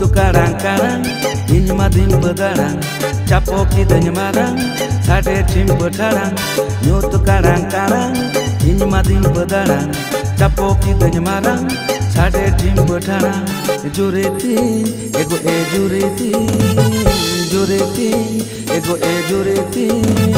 tu karang-karang Ini madin begarang Capoki kita marang Sade tim Nyo tu karang-karang Ini madin begarang Capoki kita marang Sade tim betarang Jureti Ego e jureti Jureti Ego e jureti